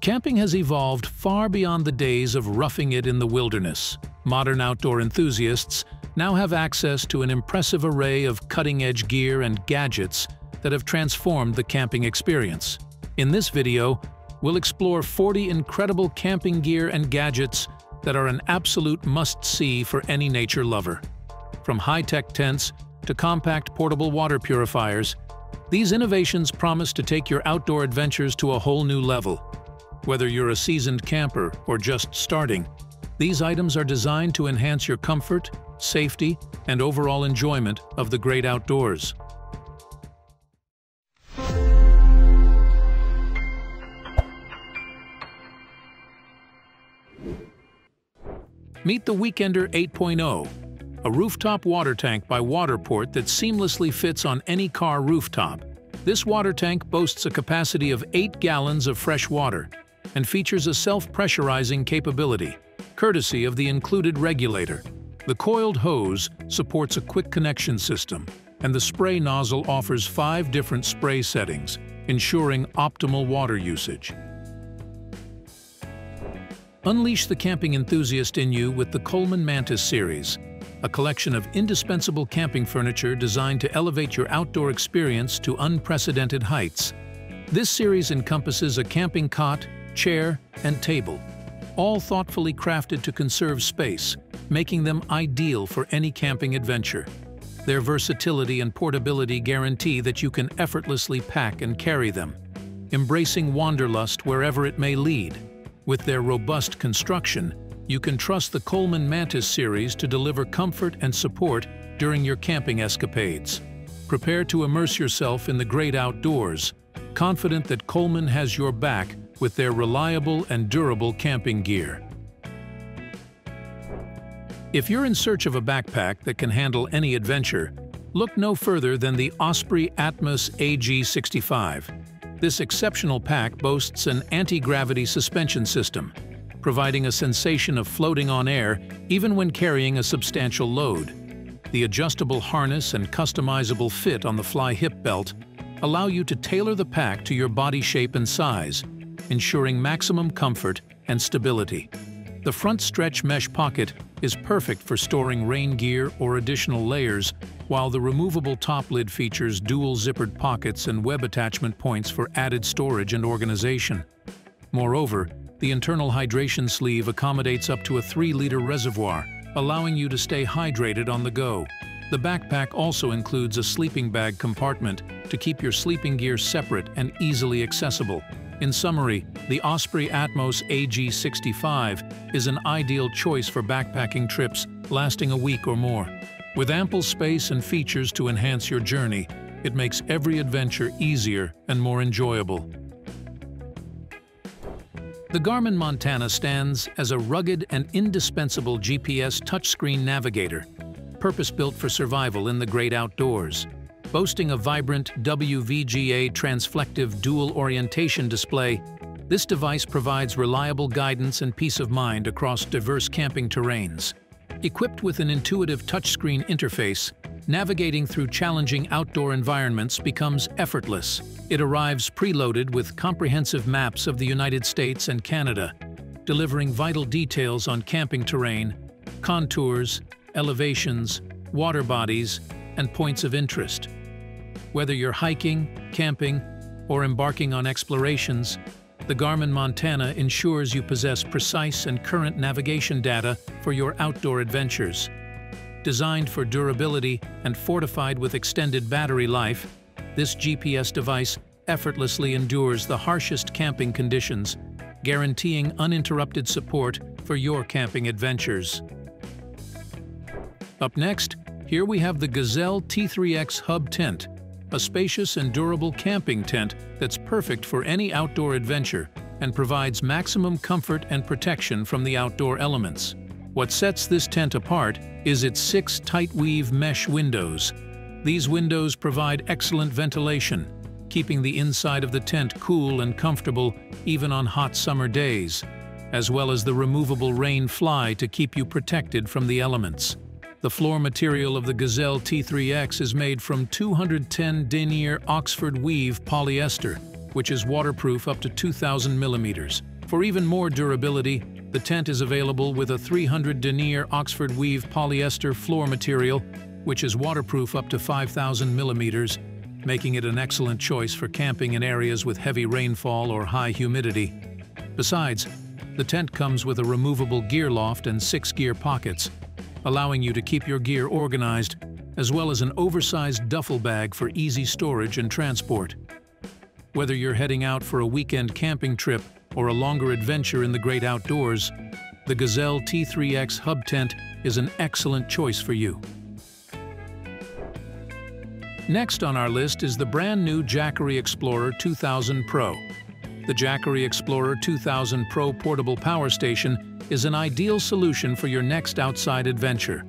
Camping has evolved far beyond the days of roughing it in the wilderness. Modern outdoor enthusiasts now have access to an impressive array of cutting-edge gear and gadgets that have transformed the camping experience. In this video, we'll explore 40 incredible camping gear and gadgets that are an absolute must-see for any nature lover. From high-tech tents to compact portable water purifiers, these innovations promise to take your outdoor adventures to a whole new level. Whether you're a seasoned camper or just starting, these items are designed to enhance your comfort, safety, and overall enjoyment of the great outdoors. Meet the Weekender 8.0, a rooftop water tank by Waterport that seamlessly fits on any car rooftop. This water tank boasts a capacity of 8 gallons of fresh water and features a self-pressurizing capability, courtesy of the included regulator. The coiled hose supports a quick connection system, and the spray nozzle offers five different spray settings, ensuring optimal water usage. Unleash the camping enthusiast in you with the Coleman Mantis series, a collection of indispensable camping furniture designed to elevate your outdoor experience to unprecedented heights. This series encompasses a camping cot, chair, and table, all thoughtfully crafted to conserve space, making them ideal for any camping adventure. Their versatility and portability guarantee that you can effortlessly pack and carry them, embracing wanderlust wherever it may lead. With their robust construction, you can trust the Coleman Mantis series to deliver comfort and support during your camping escapades. Prepare to immerse yourself in the great outdoors, confident that Coleman has your back with their reliable and durable camping gear. If you're in search of a backpack that can handle any adventure, look no further than the Osprey Atmos AG65. This exceptional pack boasts an anti-gravity suspension system, providing a sensation of floating on air even when carrying a substantial load. The adjustable harness and customizable fit on the fly hip belt allow you to tailor the pack to your body shape and size, ensuring maximum comfort and stability. The front stretch mesh pocket is perfect for storing rain gear or additional layers, while the removable top lid features dual zippered pockets and web attachment points for added storage and organization. Moreover, the internal hydration sleeve accommodates up to a 3-liter reservoir, allowing you to stay hydrated on the go. The backpack also includes a sleeping bag compartment to keep your sleeping gear separate and easily accessible, in summary, the Osprey Atmos AG65 is an ideal choice for backpacking trips lasting a week or more. With ample space and features to enhance your journey, it makes every adventure easier and more enjoyable. The Garmin Montana stands as a rugged and indispensable GPS touchscreen navigator, purpose-built for survival in the great outdoors. Boasting a vibrant WVGA transflective dual orientation display, this device provides reliable guidance and peace of mind across diverse camping terrains. Equipped with an intuitive touchscreen interface, navigating through challenging outdoor environments becomes effortless. It arrives preloaded with comprehensive maps of the United States and Canada, delivering vital details on camping terrain, contours, elevations, water bodies, and points of interest. Whether you're hiking, camping, or embarking on explorations, the Garmin Montana ensures you possess precise and current navigation data for your outdoor adventures. Designed for durability and fortified with extended battery life, this GPS device effortlessly endures the harshest camping conditions, guaranteeing uninterrupted support for your camping adventures. Up next, here we have the Gazelle T3X Hub Tent, a spacious and durable camping tent that's perfect for any outdoor adventure and provides maximum comfort and protection from the outdoor elements. What sets this tent apart is its six tight-weave mesh windows. These windows provide excellent ventilation, keeping the inside of the tent cool and comfortable even on hot summer days, as well as the removable rain fly to keep you protected from the elements. The floor material of the Gazelle T3X is made from 210 denier Oxford weave polyester, which is waterproof up to 2,000 millimeters. For even more durability, the tent is available with a 300 denier Oxford weave polyester floor material, which is waterproof up to 5,000 millimeters, making it an excellent choice for camping in areas with heavy rainfall or high humidity. Besides, the tent comes with a removable gear loft and six gear pockets, allowing you to keep your gear organized, as well as an oversized duffel bag for easy storage and transport. Whether you're heading out for a weekend camping trip or a longer adventure in the great outdoors, the Gazelle T3X Hub Tent is an excellent choice for you. Next on our list is the brand new Jackery Explorer 2000 Pro. The Jackery Explorer 2000 Pro portable power station is an ideal solution for your next outside adventure.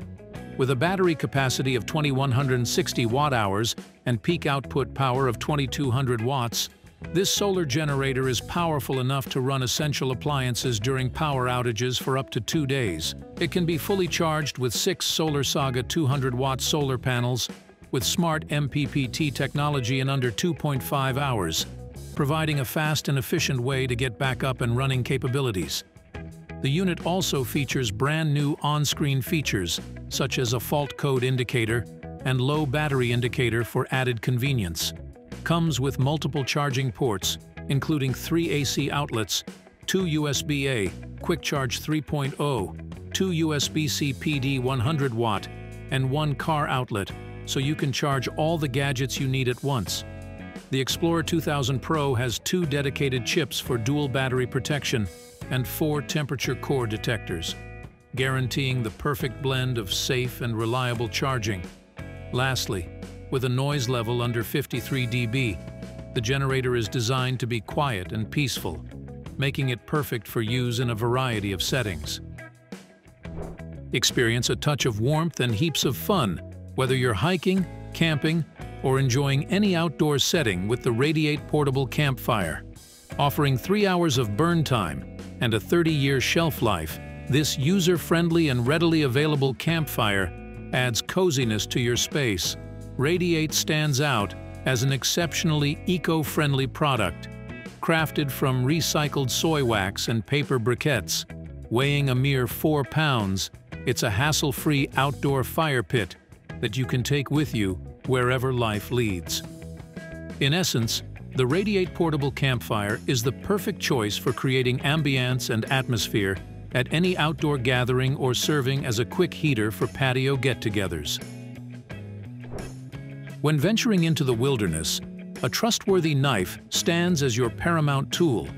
With a battery capacity of 2160 watt-hours and peak output power of 2200 watts, this solar generator is powerful enough to run essential appliances during power outages for up to two days. It can be fully charged with six Solar Saga 200-watt solar panels with smart MPPT technology in under 2.5 hours, providing a fast and efficient way to get back up and running capabilities. The unit also features brand new on-screen features, such as a fault code indicator and low battery indicator for added convenience comes with multiple charging ports, including three AC outlets, two USB-A, Quick Charge 3.0, two USB-C PD 100 watt, and one car outlet, so you can charge all the gadgets you need at once. The Explorer 2000 Pro has two dedicated chips for dual battery protection and four temperature core detectors, guaranteeing the perfect blend of safe and reliable charging. Lastly, with a noise level under 53 dB, the generator is designed to be quiet and peaceful, making it perfect for use in a variety of settings. Experience a touch of warmth and heaps of fun, whether you're hiking, camping, or enjoying any outdoor setting with the Radiate Portable Campfire. Offering three hours of burn time and a 30-year shelf life, this user-friendly and readily available campfire adds coziness to your space Radiate stands out as an exceptionally eco-friendly product, crafted from recycled soy wax and paper briquettes. Weighing a mere 4 pounds, it's a hassle-free outdoor fire pit that you can take with you wherever life leads. In essence, the Radiate Portable Campfire is the perfect choice for creating ambience and atmosphere at any outdoor gathering or serving as a quick heater for patio get-togethers. When venturing into the wilderness, a trustworthy knife stands as your paramount tool,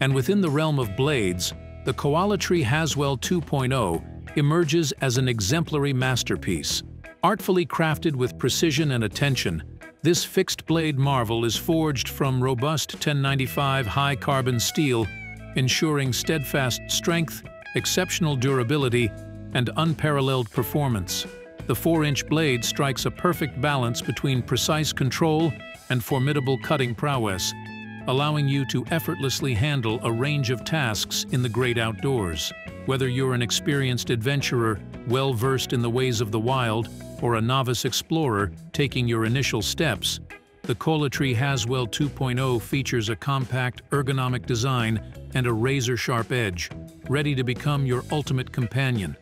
and within the realm of blades, the Koala Tree Haswell 2.0 emerges as an exemplary masterpiece. Artfully crafted with precision and attention, this fixed-blade marvel is forged from robust 1095 high-carbon steel, ensuring steadfast strength, exceptional durability, and unparalleled performance. The 4-inch blade strikes a perfect balance between precise control and formidable cutting prowess, allowing you to effortlessly handle a range of tasks in the great outdoors. Whether you're an experienced adventurer, well-versed in the ways of the wild, or a novice explorer taking your initial steps, the Koala-Tree Haswell 2.0 features a compact, ergonomic design and a razor-sharp edge, ready to become your ultimate companion.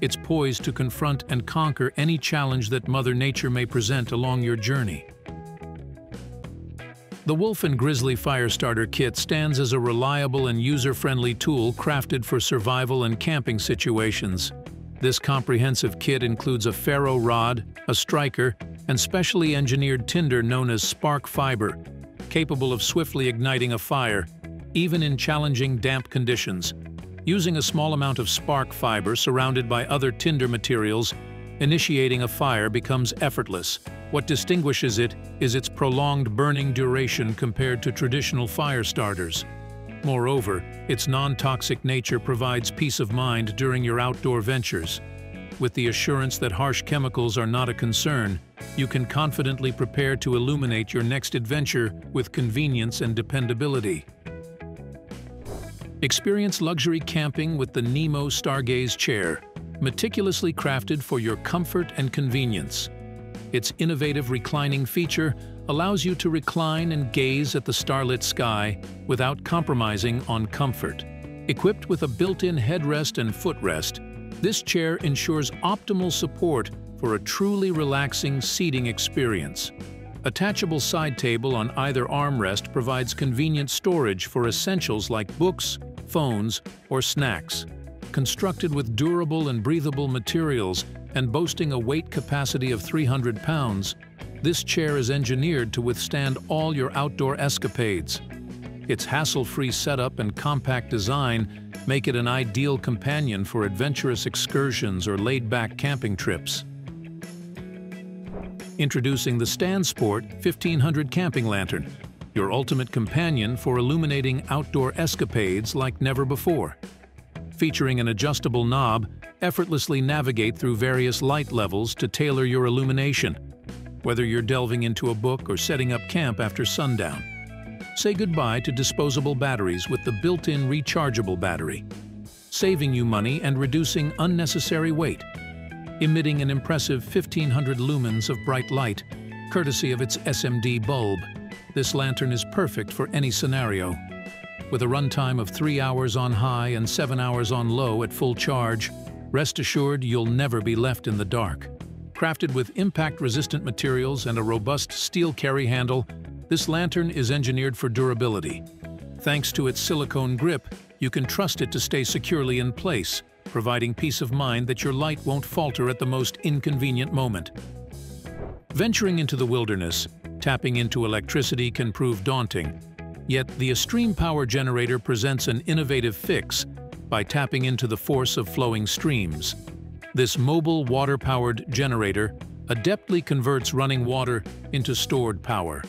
It's poised to confront and conquer any challenge that Mother Nature may present along your journey. The Wolf and Grizzly Firestarter Kit stands as a reliable and user-friendly tool crafted for survival and camping situations. This comprehensive kit includes a ferro rod, a striker, and specially engineered tinder known as spark fiber, capable of swiftly igniting a fire, even in challenging damp conditions. Using a small amount of spark fiber surrounded by other tinder materials, initiating a fire becomes effortless. What distinguishes it is its prolonged burning duration compared to traditional fire starters. Moreover, its non-toxic nature provides peace of mind during your outdoor ventures. With the assurance that harsh chemicals are not a concern, you can confidently prepare to illuminate your next adventure with convenience and dependability. Experience luxury camping with the Nemo Stargaze chair, meticulously crafted for your comfort and convenience. Its innovative reclining feature allows you to recline and gaze at the starlit sky without compromising on comfort. Equipped with a built-in headrest and footrest, this chair ensures optimal support for a truly relaxing seating experience. Attachable side table on either armrest provides convenient storage for essentials like books, phones, or snacks. Constructed with durable and breathable materials and boasting a weight capacity of 300 pounds, this chair is engineered to withstand all your outdoor escapades. Its hassle-free setup and compact design make it an ideal companion for adventurous excursions or laid-back camping trips. Introducing the Stansport 1500 Camping Lantern, your ultimate companion for illuminating outdoor escapades like never before. Featuring an adjustable knob, effortlessly navigate through various light levels to tailor your illumination, whether you're delving into a book or setting up camp after sundown. Say goodbye to disposable batteries with the built-in rechargeable battery, saving you money and reducing unnecessary weight emitting an impressive 1500 lumens of bright light, courtesy of its SMD bulb. This lantern is perfect for any scenario. With a runtime of 3 hours on high and 7 hours on low at full charge, rest assured you'll never be left in the dark. Crafted with impact-resistant materials and a robust steel carry handle, this lantern is engineered for durability. Thanks to its silicone grip, you can trust it to stay securely in place, providing peace of mind that your light won't falter at the most inconvenient moment. Venturing into the wilderness, tapping into electricity can prove daunting, yet the Estream Power Generator presents an innovative fix by tapping into the force of flowing streams. This mobile water-powered generator adeptly converts running water into stored power.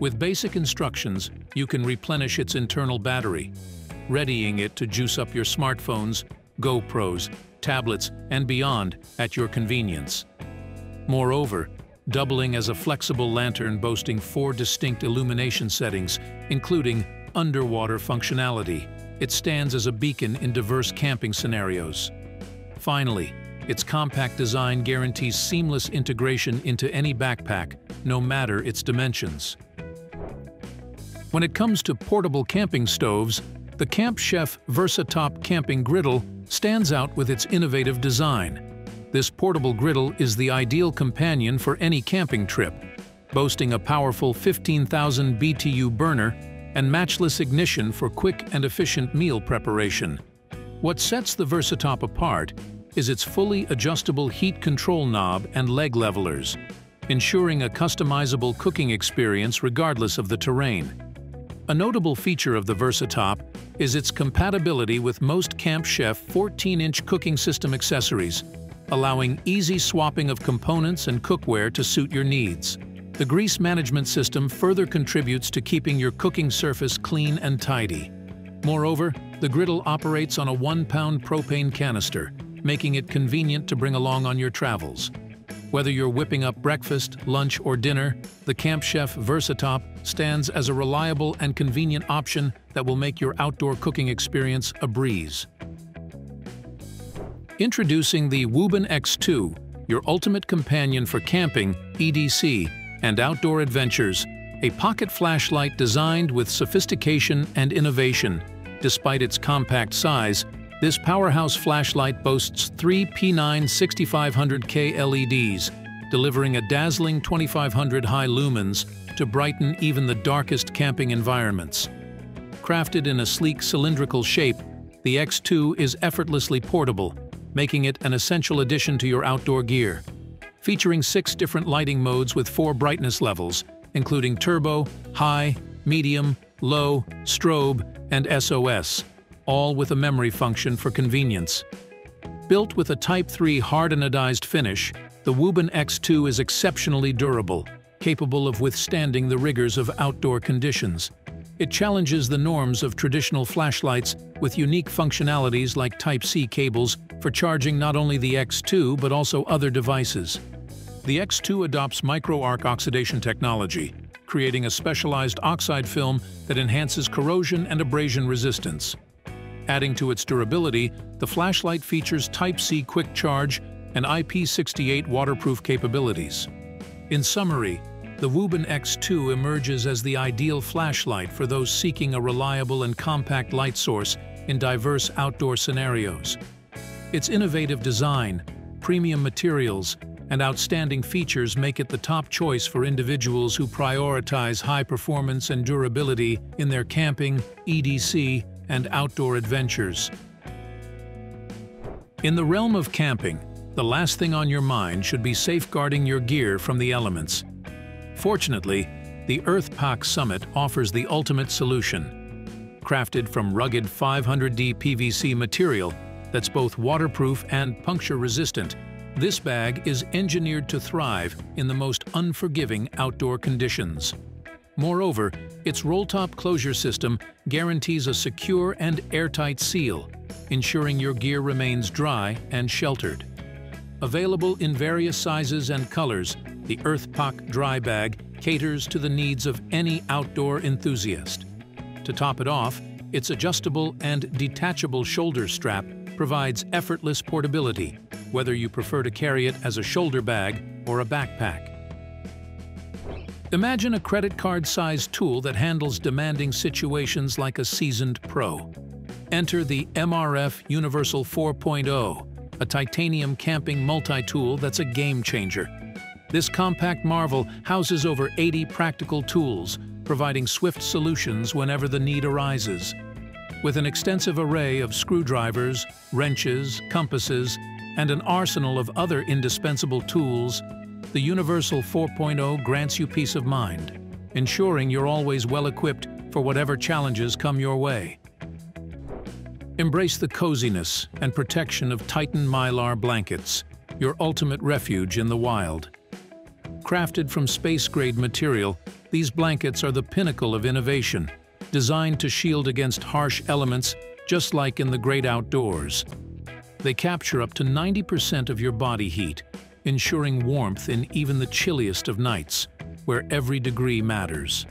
With basic instructions, you can replenish its internal battery, readying it to juice up your smartphones GoPros, tablets, and beyond at your convenience. Moreover, doubling as a flexible lantern boasting four distinct illumination settings, including underwater functionality, it stands as a beacon in diverse camping scenarios. Finally, its compact design guarantees seamless integration into any backpack, no matter its dimensions. When it comes to portable camping stoves, the Camp Chef VersaTop Camping Griddle stands out with its innovative design. This portable griddle is the ideal companion for any camping trip, boasting a powerful 15,000 BTU burner and matchless ignition for quick and efficient meal preparation. What sets the VersaTop apart is its fully adjustable heat control knob and leg levelers, ensuring a customizable cooking experience regardless of the terrain. A notable feature of the VersaTop is its compatibility with most Camp Chef 14-inch cooking system accessories, allowing easy swapping of components and cookware to suit your needs. The grease management system further contributes to keeping your cooking surface clean and tidy. Moreover, the griddle operates on a one-pound propane canister, making it convenient to bring along on your travels. Whether you're whipping up breakfast, lunch, or dinner, the Camp Chef VersaTop stands as a reliable and convenient option that will make your outdoor cooking experience a breeze. Introducing the Wuben X2, your ultimate companion for camping, EDC, and outdoor adventures, a pocket flashlight designed with sophistication and innovation. Despite its compact size, this powerhouse flashlight boasts three P9 6500K LEDs, delivering a dazzling 2500 high lumens to brighten even the darkest camping environments. Crafted in a sleek cylindrical shape, the X2 is effortlessly portable, making it an essential addition to your outdoor gear. Featuring six different lighting modes with four brightness levels, including turbo, high, medium, low, strobe, and SOS, all with a memory function for convenience. Built with a Type 3 hard anodized finish, the Wuben X2 is exceptionally durable, capable of withstanding the rigors of outdoor conditions. It challenges the norms of traditional flashlights with unique functionalities like Type-C cables for charging not only the X2 but also other devices. The X2 adopts micro-arc oxidation technology, creating a specialized oxide film that enhances corrosion and abrasion resistance. Adding to its durability, the flashlight features Type-C quick charge and IP68 waterproof capabilities. In summary, the Wuben X2 emerges as the ideal flashlight for those seeking a reliable and compact light source in diverse outdoor scenarios. Its innovative design, premium materials, and outstanding features make it the top choice for individuals who prioritize high performance and durability in their camping, EDC, and outdoor adventures. In the realm of camping, the last thing on your mind should be safeguarding your gear from the elements. Fortunately, the Earth Pak Summit offers the ultimate solution. Crafted from rugged 500D PVC material that's both waterproof and puncture-resistant, this bag is engineered to thrive in the most unforgiving outdoor conditions. Moreover, its roll-top closure system guarantees a secure and airtight seal, ensuring your gear remains dry and sheltered. Available in various sizes and colors, the Earth Pak Dry Bag caters to the needs of any outdoor enthusiast. To top it off, its adjustable and detachable shoulder strap provides effortless portability, whether you prefer to carry it as a shoulder bag or a backpack. Imagine a credit card-sized tool that handles demanding situations like a seasoned pro. Enter the MRF Universal 4.0, a titanium camping multi-tool that's a game-changer. This compact marvel houses over 80 practical tools, providing swift solutions whenever the need arises. With an extensive array of screwdrivers, wrenches, compasses, and an arsenal of other indispensable tools, the Universal 4.0 grants you peace of mind, ensuring you're always well-equipped for whatever challenges come your way. Embrace the coziness and protection of Titan Mylar blankets, your ultimate refuge in the wild. Crafted from space-grade material, these blankets are the pinnacle of innovation, designed to shield against harsh elements just like in the great outdoors. They capture up to 90% of your body heat, ensuring warmth in even the chilliest of nights, where every degree matters.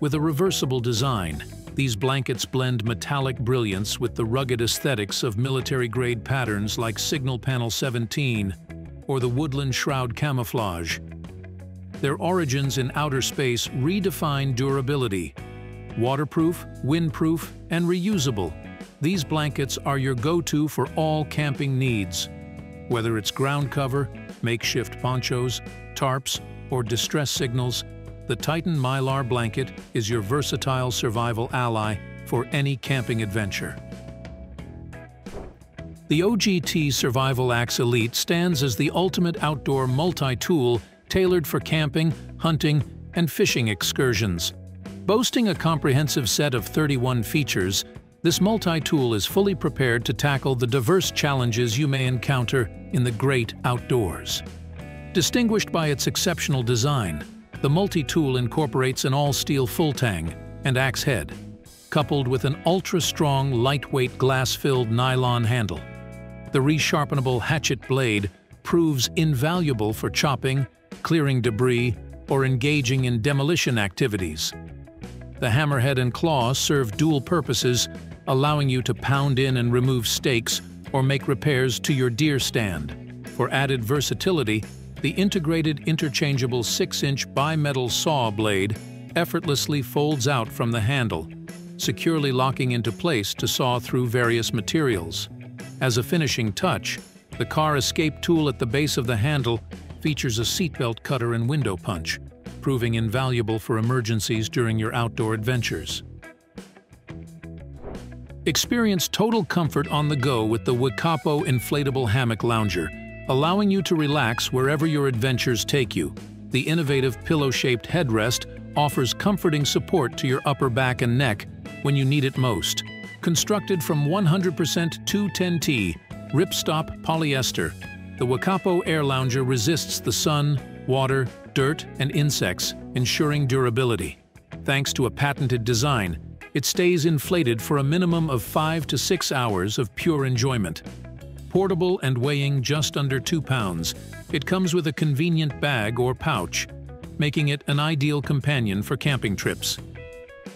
With a reversible design, these blankets blend metallic brilliance with the rugged aesthetics of military-grade patterns like Signal Panel 17 or the Woodland Shroud camouflage. Their origins in outer space redefine durability. Waterproof, windproof, and reusable, these blankets are your go-to for all camping needs. Whether it's ground cover, makeshift ponchos, tarps, or distress signals, the Titan Mylar blanket is your versatile survival ally for any camping adventure. The OGT Survival Axe Elite stands as the ultimate outdoor multi-tool tailored for camping, hunting, and fishing excursions. Boasting a comprehensive set of 31 features, this multi-tool is fully prepared to tackle the diverse challenges you may encounter in the great outdoors. Distinguished by its exceptional design, the multi-tool incorporates an all-steel full-tang and axe head, coupled with an ultra-strong, lightweight glass-filled nylon handle. The resharpenable hatchet blade proves invaluable for chopping, clearing debris, or engaging in demolition activities. The hammerhead and claw serve dual purposes allowing you to pound in and remove stakes or make repairs to your deer stand. For added versatility, the integrated interchangeable 6-inch bimetal saw blade effortlessly folds out from the handle, securely locking into place to saw through various materials. As a finishing touch, the car escape tool at the base of the handle features a seatbelt cutter and window punch, proving invaluable for emergencies during your outdoor adventures. Experience total comfort on the go with the Wekapo Inflatable Hammock Lounger, allowing you to relax wherever your adventures take you. The innovative pillow-shaped headrest offers comforting support to your upper back and neck when you need it most. Constructed from 100% 210T ripstop polyester, the Wekapo Air Lounger resists the sun, water, dirt, and insects, ensuring durability. Thanks to a patented design, it stays inflated for a minimum of 5 to 6 hours of pure enjoyment. Portable and weighing just under 2 pounds, it comes with a convenient bag or pouch, making it an ideal companion for camping trips.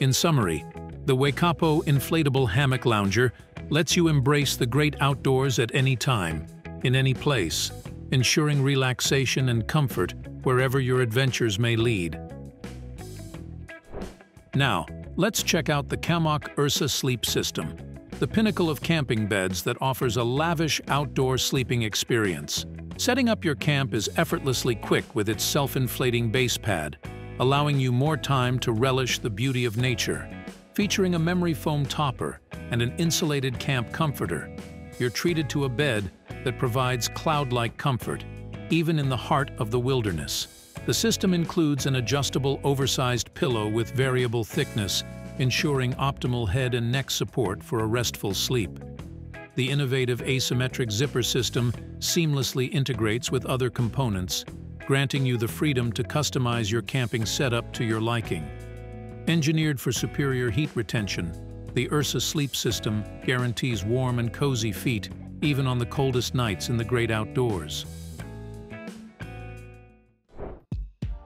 In summary, the Wekapo Inflatable Hammock Lounger lets you embrace the great outdoors at any time, in any place, ensuring relaxation and comfort wherever your adventures may lead. Now, let's check out the Kammok Ursa Sleep System, the pinnacle of camping beds that offers a lavish outdoor sleeping experience. Setting up your camp is effortlessly quick with its self-inflating base pad, allowing you more time to relish the beauty of nature. Featuring a memory foam topper and an insulated camp comforter, you're treated to a bed that provides cloud-like comfort, even in the heart of the wilderness. The system includes an adjustable oversized pillow with variable thickness, ensuring optimal head and neck support for a restful sleep. The innovative asymmetric zipper system seamlessly integrates with other components, granting you the freedom to customize your camping setup to your liking. Engineered for superior heat retention, the Ursa sleep system guarantees warm and cozy feet even on the coldest nights in the great outdoors.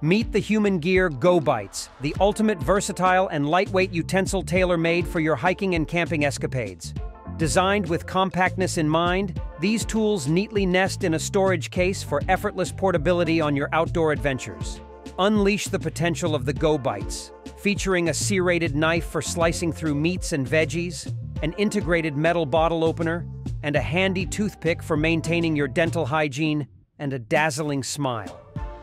Meet the Human Gear Go Bites, the ultimate versatile and lightweight utensil tailor-made for your hiking and camping escapades. Designed with compactness in mind, these tools neatly nest in a storage case for effortless portability on your outdoor adventures. Unleash the potential of the Go Bites, featuring a serrated knife for slicing through meats and veggies, an integrated metal bottle opener, and a handy toothpick for maintaining your dental hygiene, and a dazzling smile.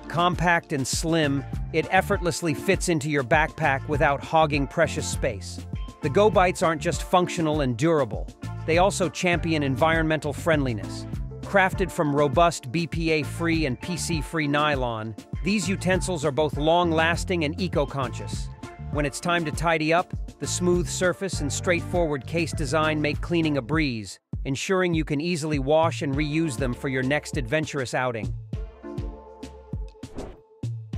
Compact and slim, it effortlessly fits into your backpack without hogging precious space. The Go Bites aren't just functional and durable, they also champion environmental friendliness. Crafted from robust BPA-free and PC-free nylon, these utensils are both long-lasting and eco-conscious. When it's time to tidy up, the smooth surface and straightforward case design make cleaning a breeze, ensuring you can easily wash and reuse them for your next adventurous outing.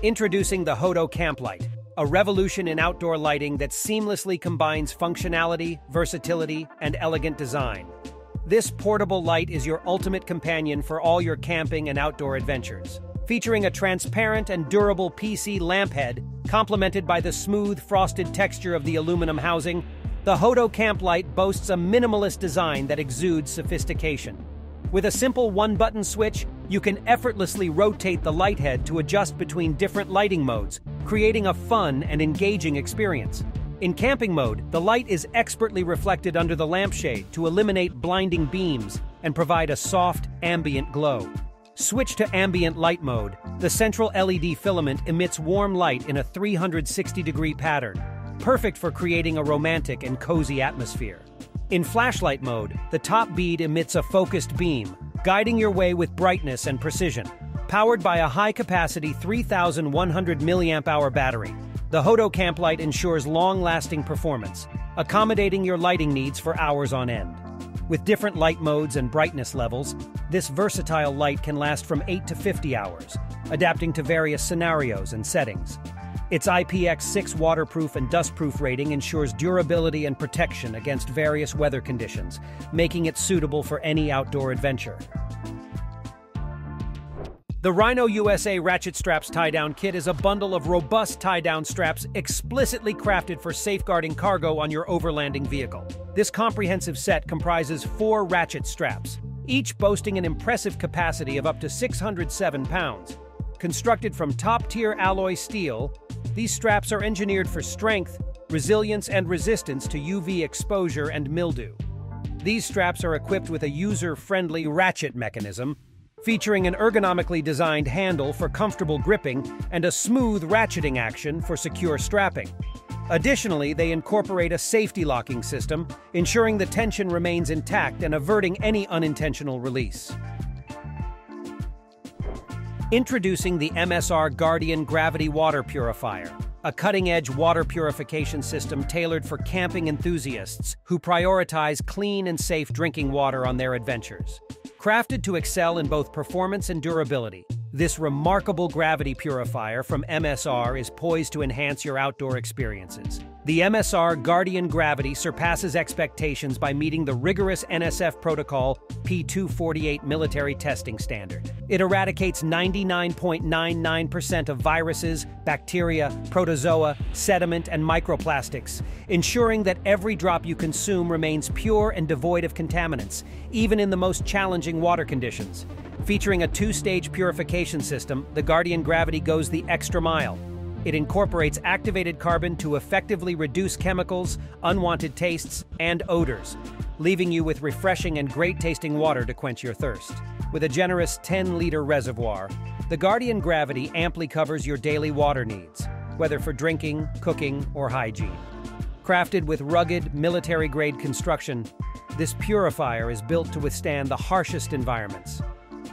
Introducing the Hodo Camplight, a revolution in outdoor lighting that seamlessly combines functionality, versatility, and elegant design. This portable light is your ultimate companion for all your camping and outdoor adventures. Featuring a transparent and durable PC lamp head, complemented by the smooth, frosted texture of the aluminum housing, the Hodo Camp Light boasts a minimalist design that exudes sophistication. With a simple one-button switch, you can effortlessly rotate the light head to adjust between different lighting modes, creating a fun and engaging experience. In camping mode, the light is expertly reflected under the lampshade to eliminate blinding beams and provide a soft, ambient glow. Switch to ambient light mode. The central LED filament emits warm light in a 360-degree pattern, perfect for creating a romantic and cozy atmosphere. In flashlight mode, the top bead emits a focused beam, guiding your way with brightness and precision. Powered by a high-capacity 3,100 mAh battery, the Hodo Camp Light ensures long-lasting performance, accommodating your lighting needs for hours on end. With different light modes and brightness levels, this versatile light can last from 8 to 50 hours, adapting to various scenarios and settings. Its IPX6 waterproof and dustproof rating ensures durability and protection against various weather conditions, making it suitable for any outdoor adventure. The Rhino USA Ratchet Straps Tie-Down Kit is a bundle of robust tie-down straps explicitly crafted for safeguarding cargo on your overlanding vehicle. This comprehensive set comprises four ratchet straps, each boasting an impressive capacity of up to 607 pounds. Constructed from top-tier alloy steel, these straps are engineered for strength, resilience, and resistance to UV exposure and mildew. These straps are equipped with a user-friendly ratchet mechanism, featuring an ergonomically designed handle for comfortable gripping and a smooth ratcheting action for secure strapping. Additionally, they incorporate a safety locking system, ensuring the tension remains intact and averting any unintentional release. Introducing the MSR Guardian Gravity Water Purifier, a cutting-edge water purification system tailored for camping enthusiasts who prioritize clean and safe drinking water on their adventures. Crafted to excel in both performance and durability, this remarkable gravity purifier from MSR is poised to enhance your outdoor experiences. The MSR Guardian Gravity surpasses expectations by meeting the rigorous NSF Protocol P248 military testing standard. It eradicates 99.99% of viruses, bacteria, protozoa, sediment, and microplastics, ensuring that every drop you consume remains pure and devoid of contaminants, even in the most challenging water conditions. Featuring a two-stage purification system, the Guardian Gravity goes the extra mile. It incorporates activated carbon to effectively reduce chemicals, unwanted tastes, and odors, leaving you with refreshing and great-tasting water to quench your thirst. With a generous 10-liter reservoir, the Guardian Gravity amply covers your daily water needs, whether for drinking, cooking, or hygiene. Crafted with rugged, military-grade construction, this purifier is built to withstand the harshest environments,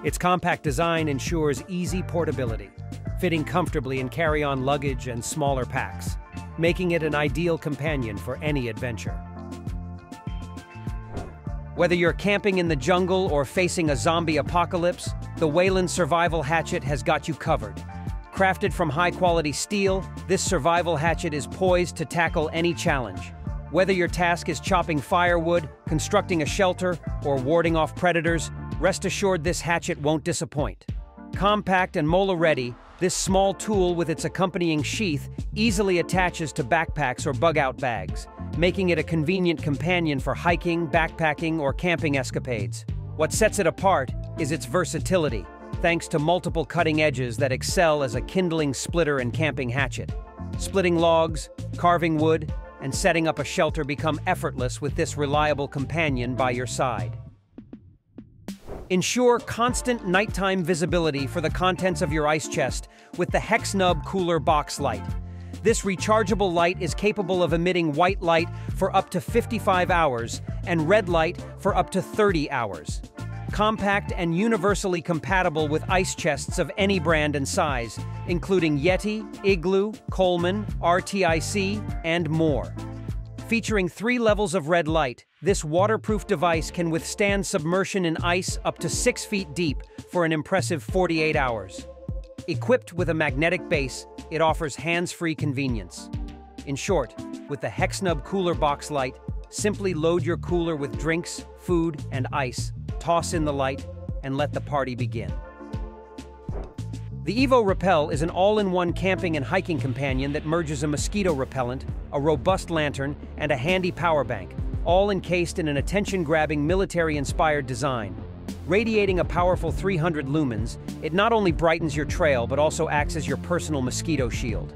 its compact design ensures easy portability, fitting comfortably in carry-on luggage and smaller packs, making it an ideal companion for any adventure. Whether you're camping in the jungle or facing a zombie apocalypse, the Wayland Survival Hatchet has got you covered. Crafted from high-quality steel, this survival hatchet is poised to tackle any challenge. Whether your task is chopping firewood, constructing a shelter, or warding off predators, Rest assured this hatchet won't disappoint. Compact and MOLLE-ready, this small tool with its accompanying sheath easily attaches to backpacks or bug-out bags, making it a convenient companion for hiking, backpacking, or camping escapades. What sets it apart is its versatility, thanks to multiple cutting edges that excel as a kindling splitter and camping hatchet. Splitting logs, carving wood, and setting up a shelter become effortless with this reliable companion by your side. Ensure constant nighttime visibility for the contents of your ice chest with the Hexnub Cooler Box Light. This rechargeable light is capable of emitting white light for up to 55 hours and red light for up to 30 hours. Compact and universally compatible with ice chests of any brand and size, including Yeti, Igloo, Coleman, RTIC, and more. Featuring three levels of red light, this waterproof device can withstand submersion in ice up to 6 feet deep for an impressive 48 hours. Equipped with a magnetic base, it offers hands-free convenience. In short, with the Hexnub Cooler Box Light, simply load your cooler with drinks, food, and ice, toss in the light, and let the party begin. The Evo Repel is an all-in-one camping and hiking companion that merges a mosquito repellent, a robust lantern, and a handy power bank, all encased in an attention-grabbing military-inspired design. Radiating a powerful 300 lumens, it not only brightens your trail but also acts as your personal mosquito shield.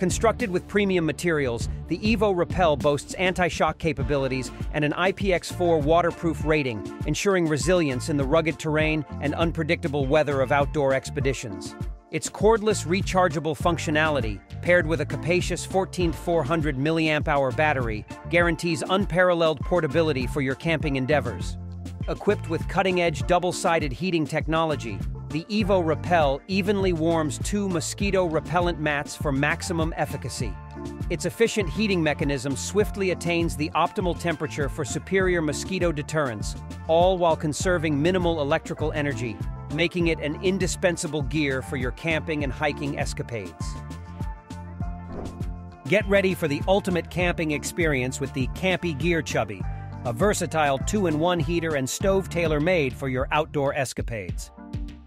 Constructed with premium materials, the Evo Repel boasts anti-shock capabilities and an IPX4 waterproof rating, ensuring resilience in the rugged terrain and unpredictable weather of outdoor expeditions. Its cordless rechargeable functionality, paired with a capacious 14400 mAh battery, guarantees unparalleled portability for your camping endeavors. Equipped with cutting-edge double-sided heating technology, the Evo Repel evenly warms two mosquito repellent mats for maximum efficacy. Its efficient heating mechanism swiftly attains the optimal temperature for superior mosquito deterrence, all while conserving minimal electrical energy, making it an indispensable gear for your camping and hiking escapades. Get ready for the ultimate camping experience with the Campy Gear Chubby, a versatile two-in-one heater and stove tailor-made for your outdoor escapades.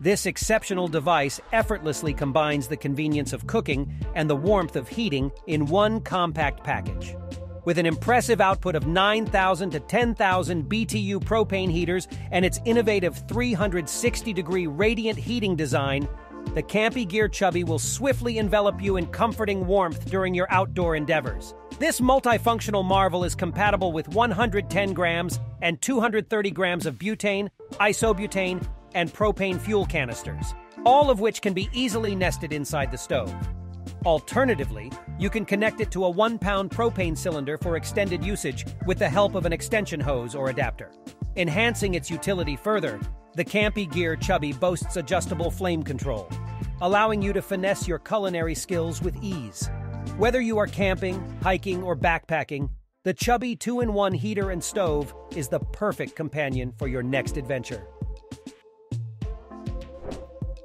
This exceptional device effortlessly combines the convenience of cooking and the warmth of heating in one compact package. With an impressive output of 9,000 to 10,000 BTU propane heaters and its innovative 360 degree radiant heating design, the Campy Gear Chubby will swiftly envelop you in comforting warmth during your outdoor endeavors. This multifunctional marvel is compatible with 110 grams and 230 grams of butane, isobutane, and propane fuel canisters, all of which can be easily nested inside the stove. Alternatively, you can connect it to a one pound propane cylinder for extended usage with the help of an extension hose or adapter. Enhancing its utility further, the Campy Gear Chubby boasts adjustable flame control, allowing you to finesse your culinary skills with ease. Whether you are camping, hiking, or backpacking, the Chubby 2 in 1 heater and stove is the perfect companion for your next adventure.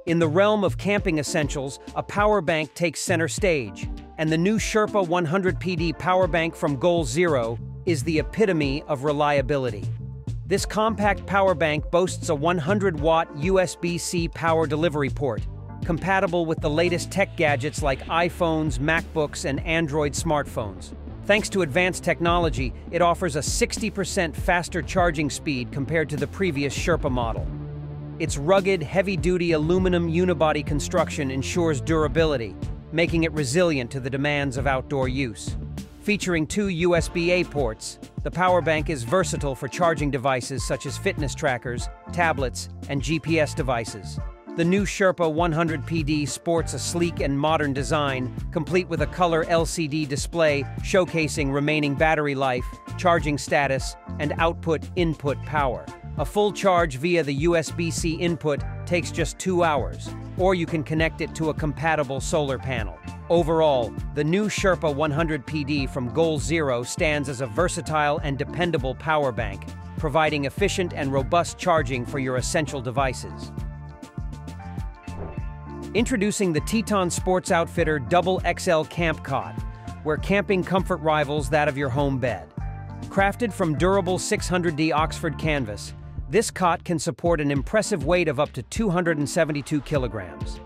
In the realm of camping essentials, a power bank takes center stage, and the new Sherpa 100 PD power bank from Goal Zero is the epitome of reliability. This compact power bank boasts a 100-watt USB-C power delivery port, compatible with the latest tech gadgets like iPhones, MacBooks, and Android smartphones. Thanks to advanced technology, it offers a 60% faster charging speed compared to the previous Sherpa model. Its rugged, heavy-duty aluminum unibody construction ensures durability, making it resilient to the demands of outdoor use. Featuring two USB-A ports, the power bank is versatile for charging devices such as fitness trackers, tablets, and GPS devices. The new Sherpa 100PD sports a sleek and modern design, complete with a color LCD display showcasing remaining battery life, charging status, and output-input power. A full charge via the USB-C input takes just two hours, or you can connect it to a compatible solar panel. Overall, the new Sherpa 100PD from Goal Zero stands as a versatile and dependable power bank, providing efficient and robust charging for your essential devices. Introducing the Teton Sports Outfitter Double XL Camp Cot, where camping comfort rivals that of your home bed. Crafted from durable 600D Oxford canvas, this cot can support an impressive weight of up to 272 kilograms.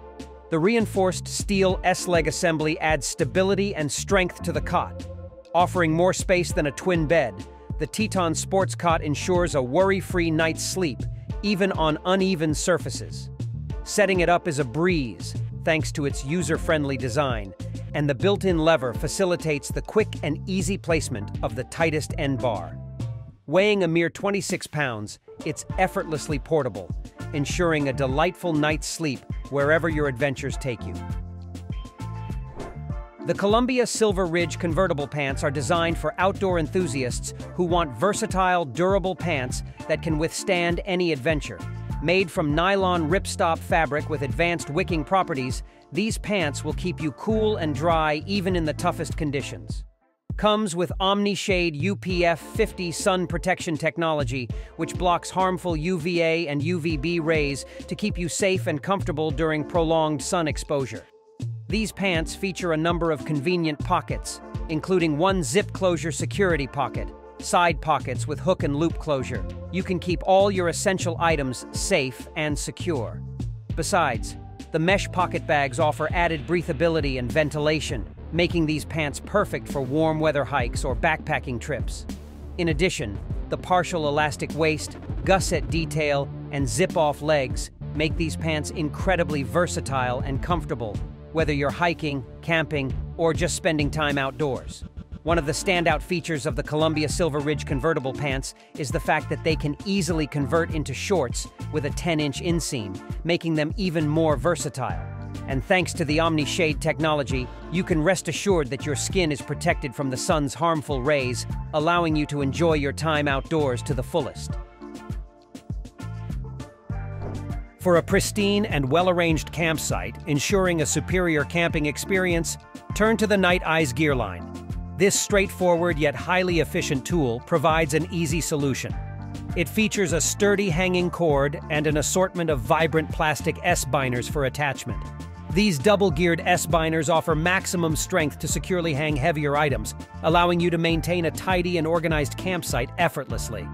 The reinforced steel S-leg assembly adds stability and strength to the cot. Offering more space than a twin bed, the Teton Sports Cot ensures a worry-free night's sleep, even on uneven surfaces. Setting it up is a breeze, thanks to its user-friendly design, and the built-in lever facilitates the quick and easy placement of the tightest end bar. Weighing a mere 26 pounds, it's effortlessly portable, ensuring a delightful night's sleep wherever your adventures take you. The Columbia Silver Ridge convertible pants are designed for outdoor enthusiasts who want versatile, durable pants that can withstand any adventure. Made from nylon ripstop fabric with advanced wicking properties, these pants will keep you cool and dry even in the toughest conditions. Comes with OmniShade UPF 50 sun protection technology, which blocks harmful UVA and UVB rays to keep you safe and comfortable during prolonged sun exposure. These pants feature a number of convenient pockets, including one zip closure security pocket, side pockets with hook and loop closure. You can keep all your essential items safe and secure. Besides, the mesh pocket bags offer added breathability and ventilation, making these pants perfect for warm weather hikes or backpacking trips. In addition, the partial elastic waist, gusset detail, and zip-off legs make these pants incredibly versatile and comfortable, whether you're hiking, camping, or just spending time outdoors. One of the standout features of the Columbia Silver Ridge convertible pants is the fact that they can easily convert into shorts with a 10-inch inseam, making them even more versatile. And thanks to the Omni Shade technology, you can rest assured that your skin is protected from the sun's harmful rays, allowing you to enjoy your time outdoors to the fullest. For a pristine and well-arranged campsite, ensuring a superior camping experience, turn to the Nite Ize gear line. This straightforward yet highly efficient tool provides an easy solution. It features a sturdy hanging cord and an assortment of vibrant plastic S-Biners for attachment. These double-geared S-Biners offer maximum strength to securely hang heavier items, allowing you to maintain a tidy and organized campsite effortlessly.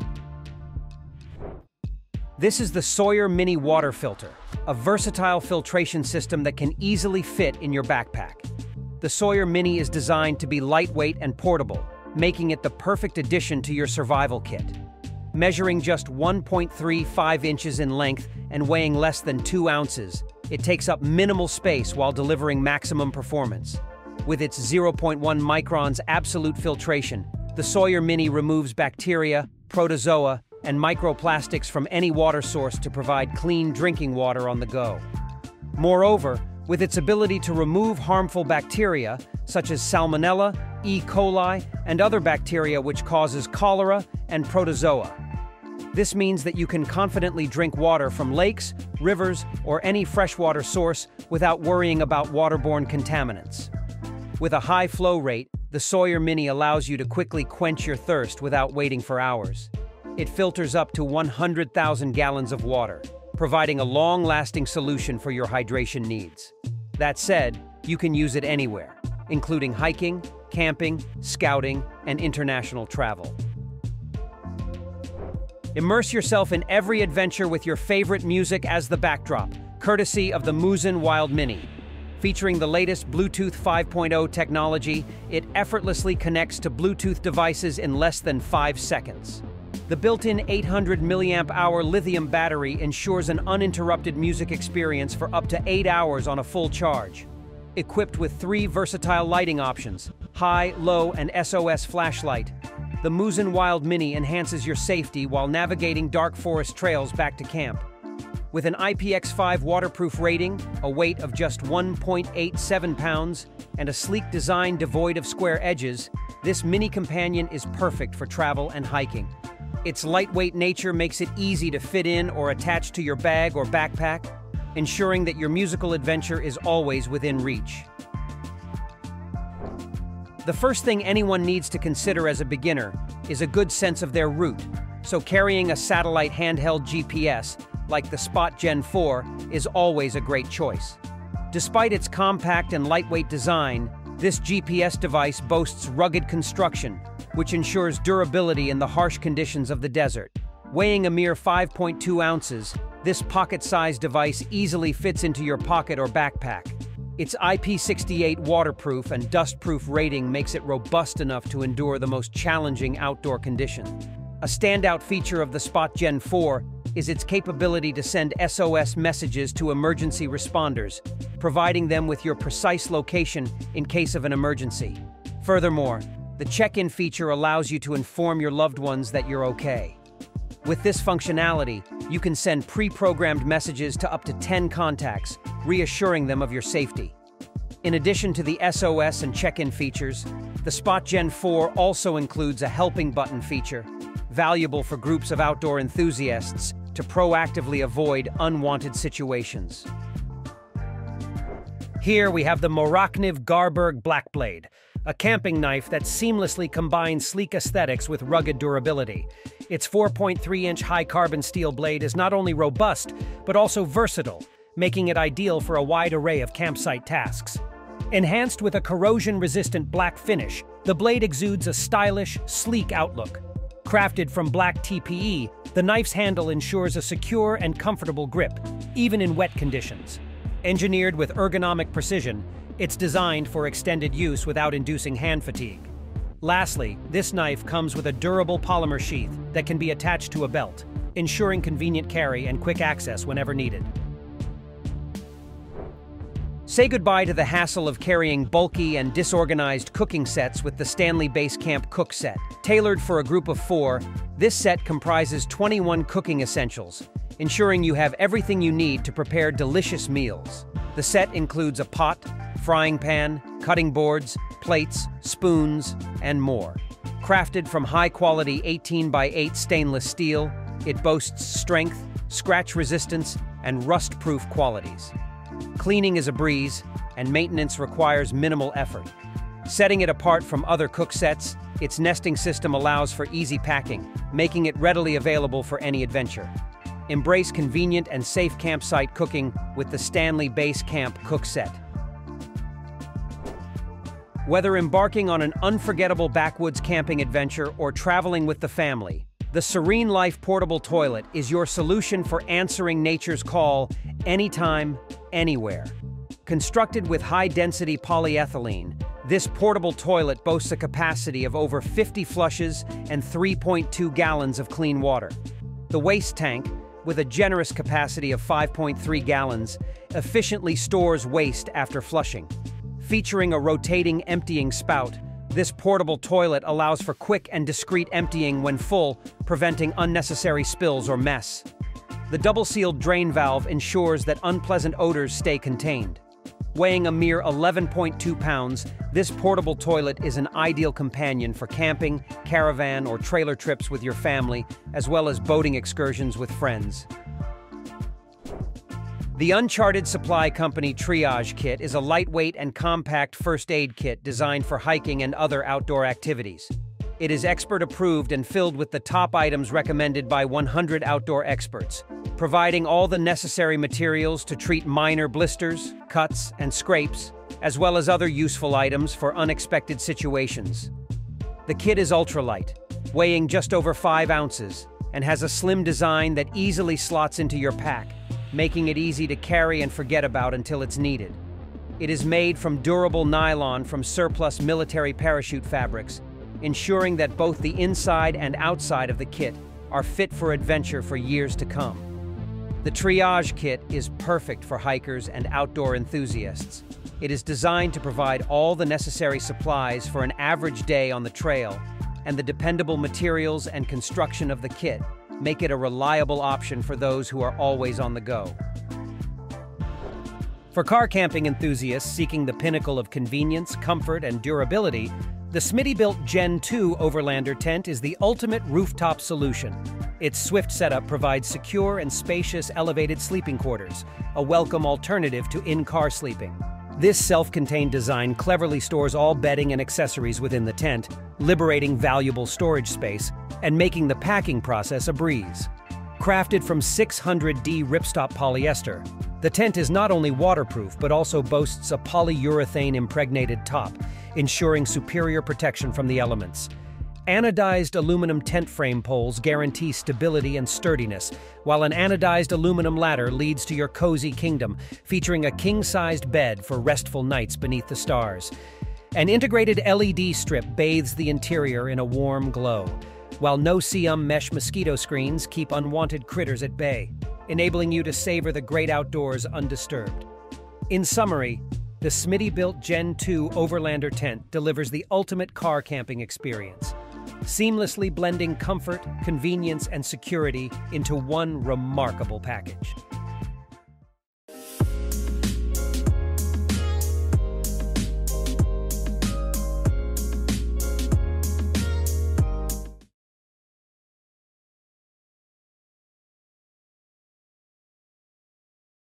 This is the Sawyer Mini Water Filter, a versatile filtration system that can easily fit in your backpack. The Sawyer Mini is designed to be lightweight and portable, making it the perfect addition to your survival kit. Measuring just 1.35 inches in length and weighing less than 2 ounces, it takes up minimal space while delivering maximum performance. With its 0.1 microns absolute filtration, the Sawyer Mini removes bacteria, protozoa, and microplastics from any water source to provide clean drinking water on the go. Moreover, with its ability to remove harmful bacteria, such as Salmonella, E. coli, and other bacteria which causes cholera and protozoa. This means that you can confidently drink water from lakes, rivers, or any freshwater source without worrying about waterborne contaminants. With a high flow rate, the Sawyer Mini allows you to quickly quench your thirst without waiting for hours. It filters up to 100,000 gallons of water, providing a long-lasting solution for your hydration needs. That said, you can use it anywhere, including hiking, camping, scouting, and international travel. Immerse yourself in every adventure with your favorite music as the backdrop, courtesy of the Muzen Wild Mini. Featuring the latest Bluetooth 5.0 technology, it effortlessly connects to Bluetooth devices in less than five seconds. The built-in 800 milliamp hour lithium battery ensures an uninterrupted music experience for up to 8 hours on a full charge. Equipped with three versatile lighting options, high, low, and SOS flashlight, the Muzen Wild Mini enhances your safety while navigating dark forest trails back to camp. With an IPX5 waterproof rating, a weight of just 1.87 pounds, and a sleek design devoid of square edges, this mini companion is perfect for travel and hiking. Its lightweight nature makes it easy to fit in or attach to your bag or backpack, ensuring that your musical adventure is always within reach. The first thing anyone needs to consider as a beginner is a good sense of their route, so carrying a satellite handheld GPS, like the Spot Gen 4, is always a great choice. Despite its compact and lightweight design, this GPS device boasts rugged construction, which ensures durability in the harsh conditions of the desert. Weighing a mere 5.2 ounces, this pocket-sized device easily fits into your pocket or backpack, its IP68 waterproof and dustproof rating makes it robust enough to endure the most challenging outdoor conditions. A standout feature of the Spot Gen 4 is its capability to send SOS messages to emergency responders, providing them with your precise location in case of an emergency. Furthermore, the check-in feature allows you to inform your loved ones that you're okay. With this functionality, you can send pre-programmed messages to up to 10 contacts, reassuring them of your safety. In addition to the SOS and check-in features, the Spot Gen 4 also includes a helping button feature, valuable for groups of outdoor enthusiasts to proactively avoid unwanted situations. Here we have the Morakniv Garberg Blackblade, a camping knife that seamlessly combines sleek aesthetics with rugged durability. Its 4.3-inch high-carbon steel blade is not only robust, but also versatile, making it ideal for a wide array of campsite tasks. Enhanced with a corrosion-resistant black finish, the blade exudes a stylish, sleek outlook. Crafted from black TPE, the knife's handle ensures a secure and comfortable grip, even in wet conditions. Engineered with ergonomic precision, it's designed for extended use without inducing hand fatigue. Lastly, this knife comes with a durable polymer sheath that can be attached to a belt, ensuring convenient carry and quick access whenever needed. Say goodbye to the hassle of carrying bulky and disorganized cooking sets with the Stanley Basecamp Cook Set. Tailored for a group of four, this set comprises 21 cooking essentials, ensuring you have everything you need to prepare delicious meals. The set includes a pot, frying pan, cutting boards, plates, spoons, and more. Crafted from high-quality 18 by 8 stainless steel, it boasts strength, scratch resistance, and rust-proof qualities. Cleaning is a breeze, and maintenance requires minimal effort. Setting it apart from other cook sets, its nesting system allows for easy packing, making it readily available for any adventure. Embrace convenient and safe campsite cooking with the Stanley Basecamp Cook Set. Whether embarking on an unforgettable backwoods camping adventure or traveling with the family, the Serene Life Portable Toilet is your solution for answering nature's call anytime, anywhere. Constructed with high-density polyethylene, this portable toilet boasts a capacity of over 50 flushes and 3.2 gallons of clean water. The waste tank, with a generous capacity of 5.3 gallons, efficiently stores waste after flushing. Featuring a rotating emptying spout, this portable toilet allows for quick and discreet emptying when full, preventing unnecessary spills or mess. The double-sealed drain valve ensures that unpleasant odors stay contained. Weighing a mere 11.2 pounds, this portable toilet is an ideal companion for camping, caravan, or trailer trips with your family, as well as boating excursions with friends. The Uncharted Supply Company Triage Kit is a lightweight and compact first aid kit designed for hiking and other outdoor activities. It is expert approved and filled with the top items recommended by 100 outdoor experts, providing all the necessary materials to treat minor blisters, cuts, and scrapes, as well as other useful items for unexpected situations. The kit is ultralight, weighing just over 5 ounces, and has a slim design that easily slots into your pack, making it easy to carry and forget about until it's needed. It is made from durable nylon from surplus military parachute fabrics, ensuring that both the inside and outside of the kit are fit for adventure for years to come. The Triage Kit is perfect for hikers and outdoor enthusiasts. It is designed to provide all the necessary supplies for an average day on the trail, and the dependable materials and construction of the kit make it a reliable option for those who are always on the go. For car camping enthusiasts seeking the pinnacle of convenience, comfort, and durability, the Smittybilt Gen 2 Overlander tent is the ultimate rooftop solution. Its swift setup provides secure and spacious elevated sleeping quarters, a welcome alternative to in-car sleeping. This self-contained design cleverly stores all bedding and accessories within the tent, liberating valuable storage space and making the packing process a breeze. Crafted from 600D ripstop polyester, the tent is not only waterproof but also boasts a polyurethane impregnated top, ensuring superior protection from the elements. Anodized aluminum tent frame poles guarantee stability and sturdiness, while an anodized aluminum ladder leads to your cozy kingdom, featuring a king-sized bed for restful nights beneath the stars. An integrated LED strip bathes the interior in a warm glow, while no-see-um mesh mosquito screens keep unwanted critters at bay, enabling you to savor the great outdoors undisturbed. In summary, the Smittybilt Gen 2 Overlander tent delivers the ultimate car camping experience, seamlessly blending comfort, convenience, and security into one remarkable package.